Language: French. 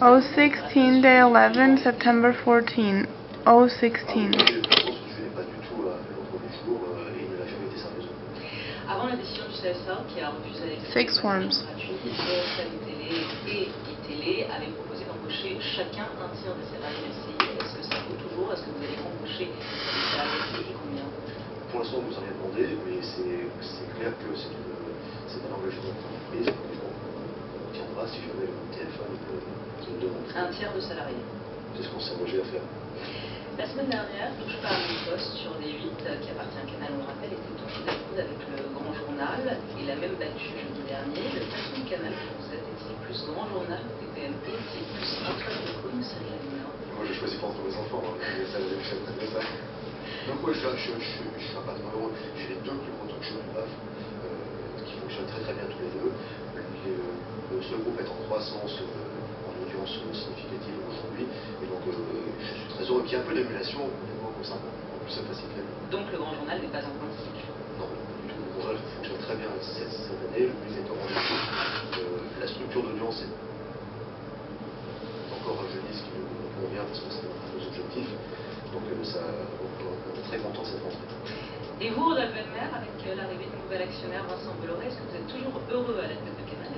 O sixteen day 11, September 14. 016. Six worms. Pour l'instant, demandé, mais c'est clair que c'est un engagement. Si jamais le TF1 nous nous le demande. Un tiers de salariés. C'est ce qu'on s'est engagé à faire. La semaine dernière, touche pas à mon poste sur les 8 qui appartient à Canal, on le rappelle, était à coude avec le Grand Journal. Il a même battu jeudi dernier. Le patron de Canal que vous êtes est plus Grand Journal que TPMP, c'est plus Antoine ou Cyril Moi, je choisis pas entre mes enfants, hein. ça, ça. Donc, moi, je, je, je, je suis un patron heureux. J'ai les deux plus gros talk shows du BAF euh, qui fonctionnent très très bien tous les deux. Les, euh, ce groupe est en croissance euh, en audience significative aujourd'hui. Et donc, euh, je suis très heureux qu'il y ait un peu d'émulation honnêtement, comme ça. En plus, ça vie. Donc le Grand Journal n'est pas un point de cycle. Non, du tout. Le projet fonctionne très bien cette, cette année. Le public est rendez-vous. Euh, la structure d'audience est encore un jeunesse qui nous convient parce que c'est nos objectifs. Donc ça, on, est très content de cette rentrée. Et vous, Rodolphe Belmer, avec l'arrivée du nouvel actionnaire Vincent Bolloré, est-ce que vous êtes toujours heureux à la tête de Canal?